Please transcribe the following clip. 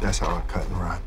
That's how I cut and run.